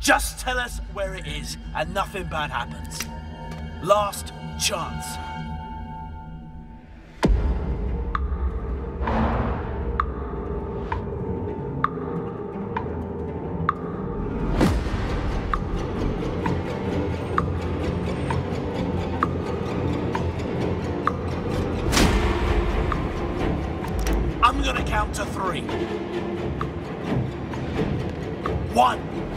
Just tell us where it is, and nothing bad happens. Last chance. Gonna count to three. One.